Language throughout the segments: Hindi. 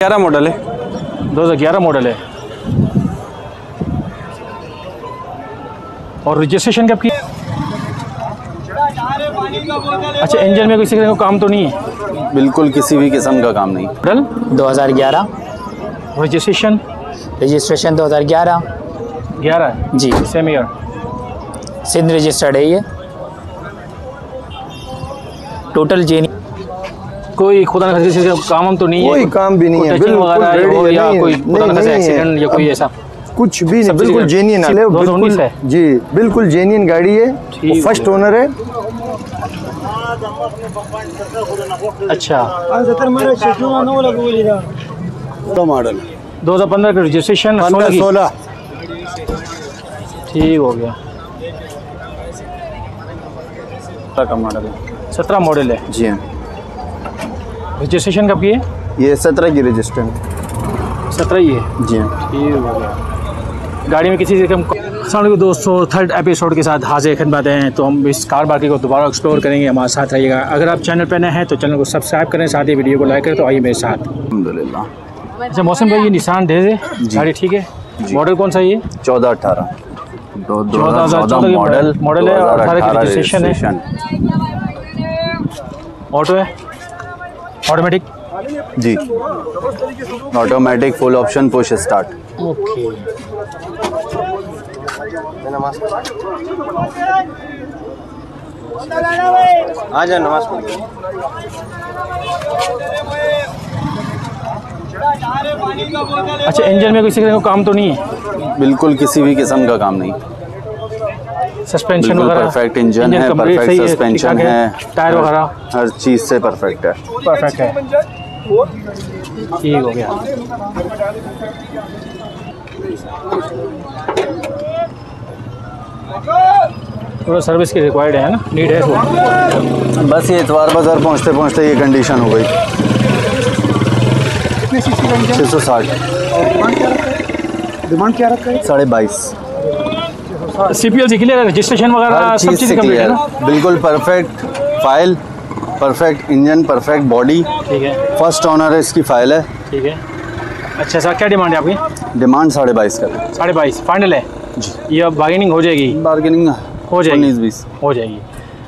ग्यारह मॉडल है। 2011 मॉडल है। और रजिस्ट्रेशन कब की? अच्छा इंजन में किसी का काम तो नहीं है? बिल्कुल किसी भी किस्म का काम नहीं। मॉडल 2011 रजिस्ट्रेशन रजिस्ट्रेशन 2011 11 जी। सेम ईयर सिंध रजिस्टर्ड है ये। टोटल जेनी कोई खुदा ना किसी का काम हम तो नहीं है कोई काम भी नहीं है, बिल्कुल ready हो है, या नहीं, कोई खुदा ना नहीं एक्सीडेंट या कोई ऐसा। कुछ भी नहीं बिल्कुल जेन्यन है बिल्कुल जी बिल्कुल जेन्यन गाड़ी है फ़र्स्ट ओनर है। अच्छा। मॉडल 2015 का रजिस्ट्रेशन पंद्रह की। सोलह। ठीक हो गया। का मॉडल है। 17 मॉडल है। जी हाँ। रजिस्ट्रेशन कब की है? ये सत्रह की रजिस्टर है 17 ही? है जी हाँ गाड़ी में किसी से कम असल दोस्तों थर्ड एपिसोड के साथ हाजिर खिदमत हैं तो हम इस कार बाकी को दोबारा एक्सप्लोर करेंगे हमारे साथ रहिएगा। अगर आप चैनल पर नए हैं तो चैनल को सब्सक्राइब करें साथ ही वीडियो को लाइक करें तो आइए मेरे साथ। अलहमदिल्ला अच्छा मौसम भाई ये निशान डेज़ है। गाड़ी ठीक है? मॉडल कौन सा ये? चौदह अठारह। दो दो चौदह हज़ार चौदह मॉडल मॉडल है और अठारह की रजिस्ट्रेशन है। ऑटो है? ऑटोमेटिक जी। Automatic full option push start okay आ नमाज़ अच्छा इंजन में किसी का काम तो नहीं है? बिल्कुल किसी भी किस्म का काम नहीं। सस्पेंशन वगैरह? परफेक्ट इंजन है परफेक्ट सस्पेंशन है टायर वगैरह? हर चीज़ से परफेक्ट है। परफेक्ट है। ठीक हो गया। थोड़ा सर्विस की रिक्वायर्ड है ना? नीड है इसको बस ये इतवार बाज़ार पहुँचते पहुँचते ये कंडीशन हो गई। छः सौ साठ। डिमांड क्या रखा है? साढ़े बाईस। सी पी एल सीख लिया रजिस्ट्रेशन वगैरह सब चीज़ कंप्लीट है। ना? बिल्कुल perfect file perfect engine perfect body ठीक है। फ़र्स्ट ऑनर है इसकी फ़ाइल है। ठीक है। अच्छा सर क्या डिमांड है आपकी? डिमांड साढ़े बाईस का। साढ़े बाईस फाइनल है? जी। ये अब बार्गेनिंग हो जाएगी? बार्गेनिंग हो। जाएगी। उन्नीस बीस। हो जाएगी।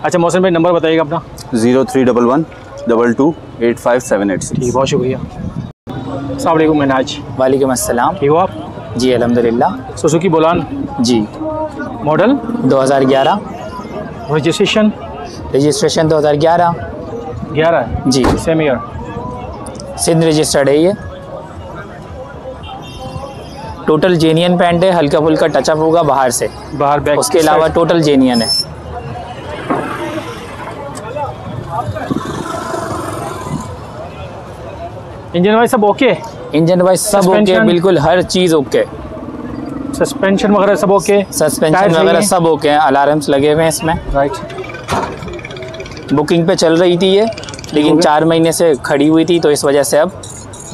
अच्छा मौसम भाई नंबर बताइएगा अपना। Zero three double one double two eight five seven eight ठीक सिक्स बहुत शुक्रिया। अलैक्म मनाज। वालेकुम अस्सलाम। ठीक हो आप? जी अलहमदिल्ला सुजुकी बोलान। जी। मॉडल? 2011 रजिस्ट्रेशन रजिस्ट्रेशन 2011 ग्यारह। जी। सेम ईयर सिंध रजिस्टर्ड है ये। टोटल जेनियन पैंट है हल्का फुल्का टचअप होगा बाहर से। बाहर बैक उसके अलावा टोटल जेनियन है। इंजन वाइज सब ओके इंजन वाइज सब ओके बिल्कुल हर चीज़ ओके सस्पेंशन वगैरह सब ओके सस्पेंशन वगैरह सब ओके हैं अलार्म्स लगे हुए हैं इसमें। राइट बुकिंग पे चल रही थी ये लेकिन चार महीने से खड़ी हुई थी तो इस वजह से अब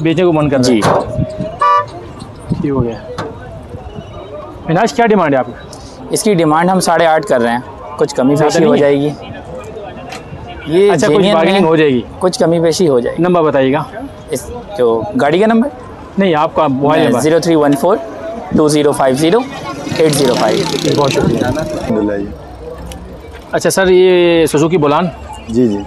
बेचने को मन कर जी। ठीक हो गया। मिनाज क्या डिमांड है आपकी? इसकी डिमांड हम साढ़े आठ कर रहे हैं। कुछ कमी पेशी हो जाएगी। ये अच्छा कुछ बार्गेनिंग हो जाएगी। कुछ कमी पेशी हो जाएगी। नंबर बताइएगा। इस जो गाड़ी का नंबर नहीं आपका mobile number zero three one four two zero five zero eight zero five बहुत शुक्रिया। अच्छा सर ये सुजुकी बुलान? जी जी।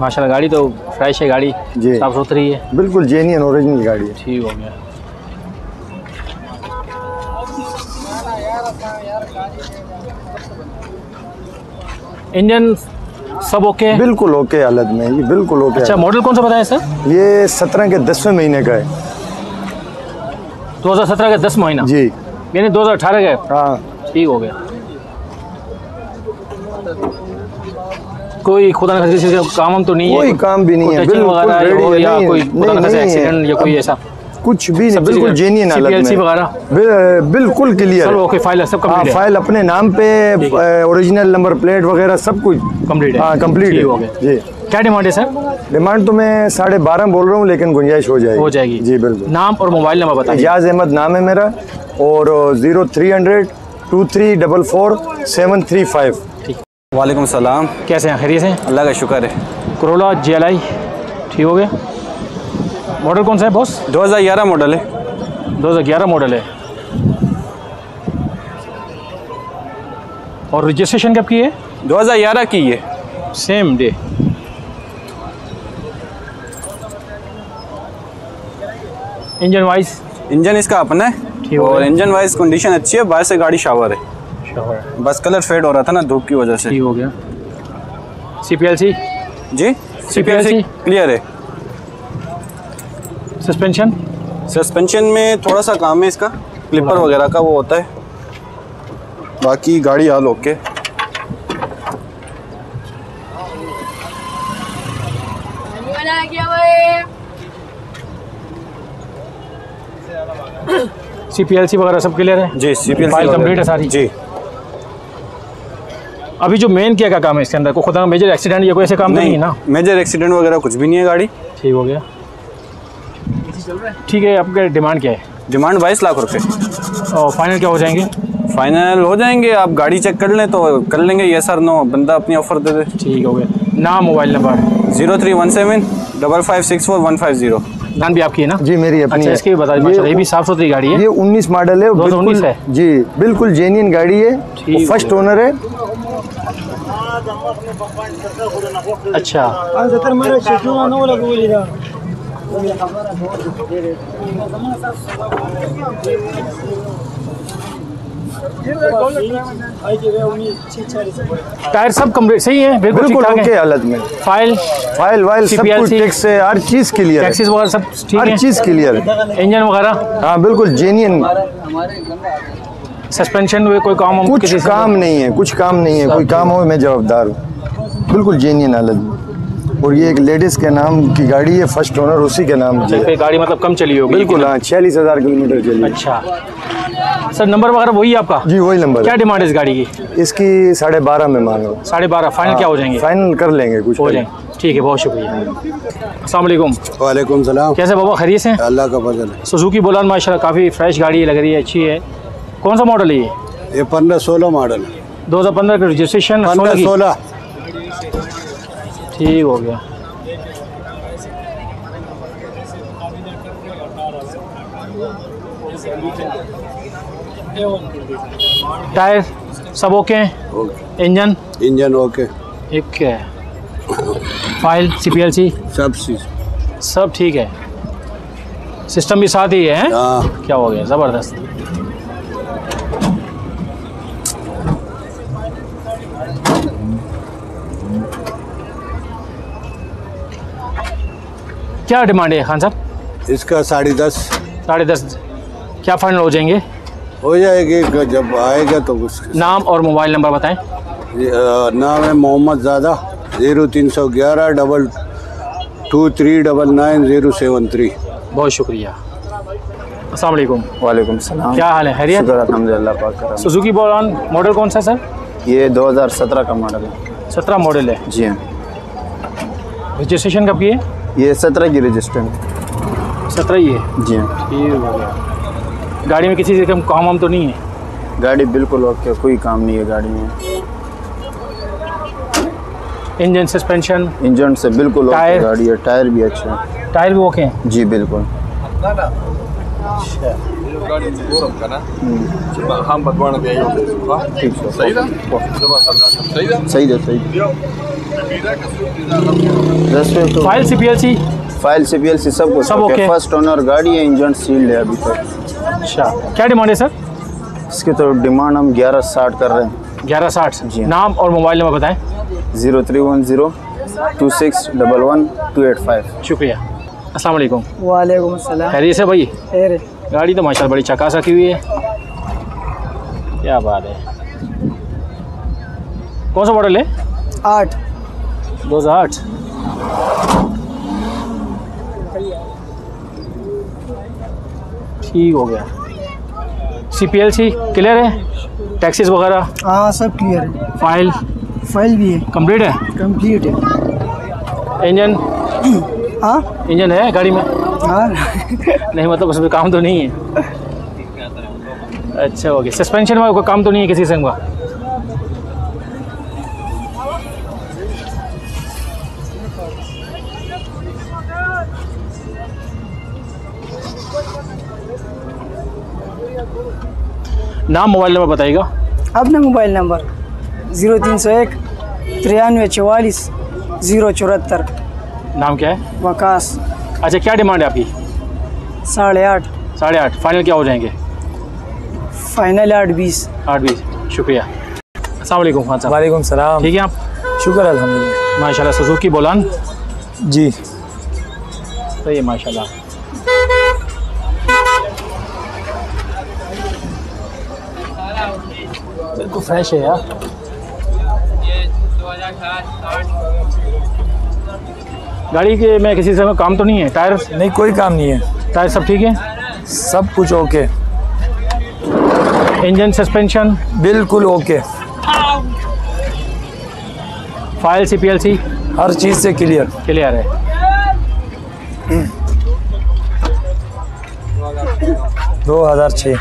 माशा गाड़ी तो फ्रेश है गाड़ी। जी। साफ़ सुथरी है। बिल्कुल जेन्यन ओरिजिनल गाड़ी है। ठीक हो गया। इंजन सब ओके है बिल्कुल ओके हालत में ये बिल्कुल ओके अच्छा मॉडल कौन सा बताया सर? ये सत्रह के दसवें महीने का है। 2017 का 10 महीना। जी। यानी 2018 का। हाँ। ठीक हो गया। कोई खुदा ना किसी का काम हम तो नहीं कोई है। कोई काम भी नहीं है, बिल्कुल हो है, या कोई खुदा ना एक्सीडेंट या कोई ऐसा। कुछ भी नहीं बिल्कुल जेन्यन हालत में। वगैरह। बिल्कुल क्लियर सब ओके फ़ाइल सब हाँ कंप्लीट है। फ़ाइल अपने नाम पे ओरिजिनल नंबर प्लेट वगैरह सब कुछ कंप्लीट है। हाँ कंप्लीट हो। है गया। जी। क्या डिमांड है सर डिमांड तो मैं साढ़े बारह बोल रहा हूँ लेकिन गुंजाइश हो जाएगी। हो जाएगी। जी बिल्कुल। नाम और मोबाइल नंबर बताइए। एजाज अहमद नाम है मेरा और zero three hundred two three double four seven three five. ठीक। वालेकुम सलाम। कैसे हैं? खैरियत से? अल्लाह का शुक्र है। करोला जे ठीक हो गया? मॉडल कौन सा है बॉस 2011 मॉडल है। 2011 मॉडल है। और रजिस्ट्रेशन कब की है? 2011 की है। Same day engine wise engine इसका अपना है। और इंजन वाइज कंडीशन अच्छी है बाहर से गाड़ी शावर है। बस कलर फेड हो रहा था ना धूप की वजह से। ठीक हो गया। सी पी एल सी जी? CPLC? क्लियर है। सस्पेंशन सस्पेंशन में थोड़ा सा काम है इसका। क्लिपर वगैरह का वो होता है। बाकी गाड़ी हाल okay C P L C वगैरह सब क्लियर है? जी सी File complete है सारी? जी। अभी जो मेन क्या का काम है इसके अंदर? को खुदा मेजर एक्सीडेंट या कोई ऐसे काम तो नहीं है ना? मेजर एक्सीडेंट वगैरह कुछ भी नहीं है गाड़ी। ठीक हो गया। ठीक है आपका डिमांड क्या है? डिमांड बाईस लाख रुपये और फाइनल क्या हो जाएँगे? फाइनल हो जाएँगे आप गाड़ी चेक कर लें तो कर लेंगे ये सर नो बंदा अपनी ऑफ़र दे दे। ठीक हो गया। नाम mobile number zero three one seven double five six four one five zero. नाम भी आपकी है ना? जी मेरी अपनी अच्छा। इसकी भी बता दीजिए ये भी साफ़ सुथरी गाड़ी है? ये 19 मॉडल है 2019 बिल्कुल है? जी बिल्कुल जेन्यन गाड़ी है। फ़र्स्ट ओनर है। अच्छा। टायर सब कंप्लीट सही है बिल्कुल ओके हालत में। फ़ाइल फ़ाइल वाइल सब? कुछ टैक्स है हर चीज़ क्लियर है। वगैरह सब ठीक हर चीज़ क्लियर है। इंजन वगैरह? हाँ बिल्कुल जेन्यन सस्पेंशन में कोई काम कुछ काम नहीं है कुछ काम नहीं है कोई काम हो मैं जवाबदार हूँ। बिल्कुल जेन्यन हालत में। और ये एक लेडीज़ के नाम की गाड़ी है फ़र्स्ट ओनर उसी के नाम की अच्छा, है। गाड़ी मतलब कम चली होगी। बिल्कुल हाँ छियालीस हज़ार किलोमीटर चली अच्छा। सर नंबर वगैरह वही है आपका? जी वही नंबर क्या डिमांड है इस गाड़ी की? इसकी साढ़े बारह में मांगो साढ़े बारह फाइनल क्या हो जाएँगे? फाइनल कर लेंगे कुछ हो। जाएँगे। ठीक है बहुत शुक्रिया। अस्सलाम वालेकुम। वालेकुम सलाम। कैसे बाबा खरीद से? अल्लाह का फजल है। सुजुकी बोलान माशाल्लाह काफ़ी फ्रेश गाड़ी लग रही है अच्छी है। कौन सा मॉडल है ये? ये पंद्रह सोलह मॉडल है। 2015 का रजिस्ट्रेशन पंद्रह सोलह। ठीक हो गया। टायर सब ओके हैं इंजन इंजन ओके एक है। File C P L C सब चीज़ सब ठीक है। सिस्टम भी साथ ही है? हाँ। क्या हो गया? ज़बरदस्त। क्या डिमांड है खान साहब? इसका साढ़े दस। साढ़े दस। क्या फाइनल हो जाएँगे? हो जाएगी जब आएगा तो उसका नाम और मोबाइल नंबर बताएँ। नाम है मोहम्मद ज़्यादा ज़ीरो तीन सौ ग्यारह double two three double nine zero seven three. बहुत शुक्रिया। अस्सलाम वालेकुम। वालेकुम सलाम। क्या हाल है? खैरियत? शुक्र अल्हम्दुलिल्लाह पाक का सुजुकी बोलान मॉडल कौन सा सर ये 2017 का मॉडल है। सत्रह मॉडल है। जी हाँ। रजिस्ट्रेशन कब की है? ये 17 की रजिस्टर सत्रह ही है? जी हाँ। हो गया। गाड़ी में किसी से कम काम वाम तो नहीं है? गाड़ी बिल्कुल ओके कोई काम नहीं है गाड़ी में। Engine suspension? इंजन से बिल्कुल ओके? गाड़ी है टायर भी अच्छे हैं। टायर भी ओके हैं? जी बिल्कुल। ठीक है सही है सही दस पे तो file C P L C file C C सब कुछ सब ओके। फ़र्स्ट ओनर गाड़ी है इंजन सील्ड है अभी तक अच्छा क्या डिमांड है सर इसकी तो डिमांड हम ग्यारह साठ कर रहे हैं ग्यारह साठ जी। नाम और मोबाइल नंबर बताएँ zero three one zero two six double one two eight five शुक्रिया अस्सलाम वालेकुम वालेकुम अस्सलाम खैरियत से भाई खैर है। गाड़ी तो माशाल्लाह बड़ी चकास रखी हुई है। क्या बात है। कौन सा मॉडल है? आठ। दो हज़ार आठ। ठीक हो गया। C P L C clear है? टैक्सीज वगैरह? हाँ सब क्लियर है। फ़ाइल फ़ाइल भी है। कंप्लीट है? कंप्लीट है। इंजन हाँ? इंजन है गाड़ी में? हाँ। नहीं मतलब उसमें काम तो नहीं है। अच्छा ओके सस्पेंशन में कोई काम तो नहीं है किसी संग का नाम मोबाइल नंबर बताइएगा। अपना मोबाइल नंबर ज़ीरो तीन सौ एक तिरानवे चवालीस ज़ीरो चौहत्तर। नाम क्या है? वकास। अच्छा क्या डिमांड है आपकी? साढ़े आठ। साढ़े आठ। फाइनल क्या हो जाएँगे? फाइनल आठ बीस। आठ बीस। शुक्रिया। अस्सलाम वालेकुम खान साहब। वालेकुम सलाम। ठीक है आप? शुक्र अल्हम्दुलिल्लाह। माशाल्लाह सुजुकी बोलान। जी। सही है माशाल्लाह। बिल्कुल फ्रेश है यार। गाड़ी के में किसी से काम तो नहीं है? टायर नहीं कोई काम नहीं है। टायर सब ठीक है? सब कुछ ओके। Engine suspension? बिल्कुल okay. File C P L C हर चीज़ से क्लियर। क्लियर है। दो हज़ार छः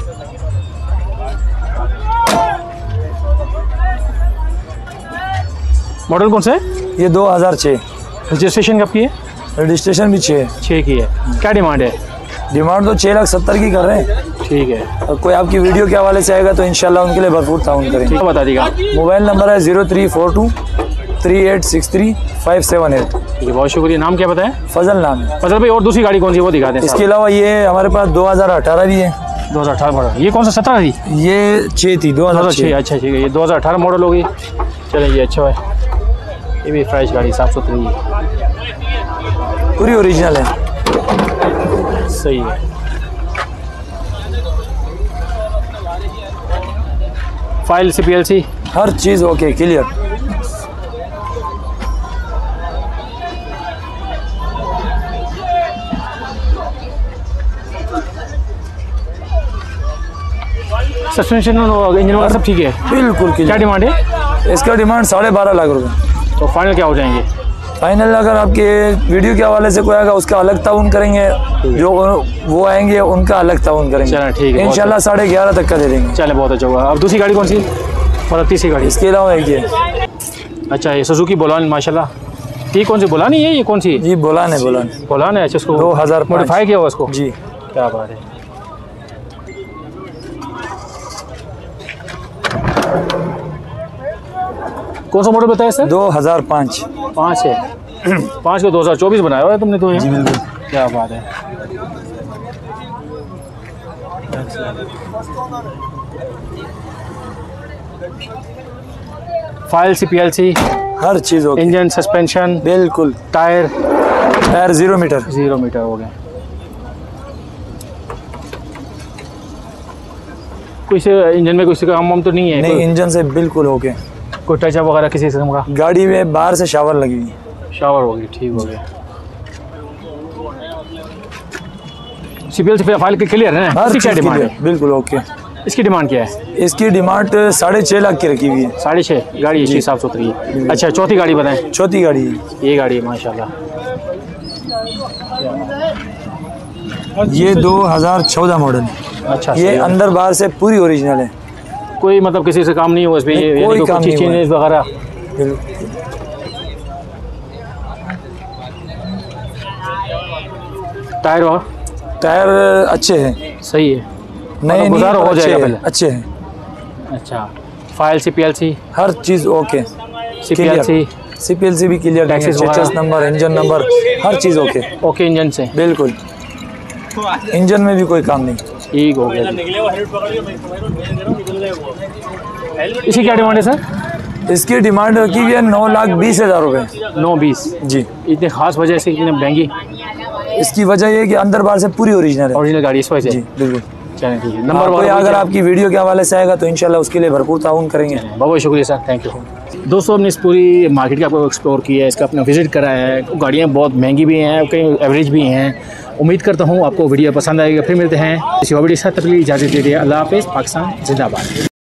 मॉडल कौन सा है? ये दो हज़ार छः रजिस्ट्रेशन कब की है? रजिस्ट्रेशन भी छः छः की है। क्या डिमांड है? डिमांड तो छः लाख सत्तर की कर रहे हैं। ठीक है। और कोई आपकी वीडियो के हवाले से आएगा तो इंशाल्लाह उनके लिए भरपूर ताउन करेंगे। है बता दीजिएगा। मोबाइल नंबर है zero three four two three eight six three five seven eight. ठीक है बहुत शुक्रिया। नाम क्या बताएँ? फजल नाम है। फजल भाई और दूसरी गाड़ी कौन सी वो दिखा दें। इसके अलावा ये हमारे पास दो हज़ार अठारह भी है। दो हज़ार अठारह मॉडल ये कौन सा सत्रह थी? ये छः थी दो हज़ार छः अच्छा ठीक है। ये दो हज़ार अठारह मॉडल होगी चलिए ये अच्छा है ये भी फ्रेश गाड़ी साफ़ सुथरी। है पूरी ओरिजिनल है। सही है। File C P L C हर चीज़ ओके क्लियर सस्पेंशन इंजन वगैरह सब ठीक है? बिल्कुल क्या डिमांड है? इसका डिमांड साढ़े बारह लाख रुपए। तो फाइनल क्या हो जाएँगे? फाइनल अगर आपके वीडियो के हवाले से कोई आएगा उसका अलग ताउन करेंगे जो वो आएँगे उनका अलग ताउन करेंगे। चलो, ठीक है, इंशाल्लाह साढ़े ग्यारह तक का दे देंगे। चले बहुत अच्छा हुआ। अब दूसरी गाड़ी कौन सी? मतलब तीसरी गाड़ी। इसके अलावा एक ये। अच्छा ये सुजुकी बोलान माशाल्लाह। ये कौन सी बोलान ही ये कौन सी? जी बोलान है बोलान बोलान है अच्छा उसको 2005 मॉडिफाई किया हुआ उसको? जी। क्या बात है। कौन सा मॉडल बताया सर? दो हज़ार पाँच। पाँच है। पाँच को दो हज़ार चौबीस बनाया हुआ है तुमने तो जी बिल्कुल। क्या बात है। File C P L C हर चीज़ ओके इंजन सस्पेंशन बिल्कुल। Tyre tyre zero metre zero metre हो गए कुछ इंजन में कुछ काम वाम तो नहीं है? नहीं इंजन से बिल्कुल ओके कोई टचअप वगैरह किसी किस्म का? गाड़ी में बाहर से शावर लगी हुई। है शावर हो गई ठीक हो गया। सीपीएल से फ़ाइल के क्लियर है ना? इसकी क्या डिमांड है बिल्कुल ओके इसकी डिमांड क्या है? इसकी डिमांड साढ़े छः लाख की रखी हुई है। साढ़े छः गाड़ी अच्छी साफ़ सुथरी है। अच्छा चौथी गाड़ी बताएँ। चौथी गाड़ी है। ये गाड़ी है माशाल्लाह। ये 2014 मॉडल अच्छा ये अंदर बाहर से पूरी ओरिजिनल है। कोई मतलब किसी से काम नहीं हुआ इसमें नहीं, ये कोई काम नहीं हुआ। वगैरह? टायर वगैरह? टायर अच्छे हैं। सही है। नए नहीं गुजारा हो अच्छे जाएगा हैं, पहले। अच्छे हैं। अच्छा। File C P L C हर चीज़ okay. C P L C C P L C भी clear Taxes chassis. Number engine number हर चीज़ ओके। ओके इंजन से? बिल्कुल। इंजन में भी कोई काम नहीं। ठीक हो गया। इसकी क्या डिमांड है सर इसकी डिमांड रखी हुई है नौ लाख बीस हज़ार रुपये नौ बीस? जी। इतनी खास वजह से इतनी महँगी? इसकी वजह ये है कि अंदर बाहर से पूरी ओरिजिनल है। ओरिजिनल गाड़ी इस वजह जी से बिल्कुल। चलिए ठीक नंबर अगर आपकी वीडियो के हवाले से आएगा तो इंशाल्लाह उसके लिए भरपूर ताउन करेंगे। बहुत बहुत शुक्रिया सर थैंक यू दोस्तों, हमने इस पूरी मार्केट का आपको एक्सप्लोर किया है, इसका अपना विज़िट करा है। गाड़ियाँ बहुत महँगी भी हैं, कहीं एवरेज भी हैं। उम्मीद करता हूँ आपको वीडियो पसंद आएगा। फिर मिलते हैं इसी वीडियो साथ, तब इजाज़त दे दिए अल्लाह हाफ़ पाकिस्तान, जिंदाबाद।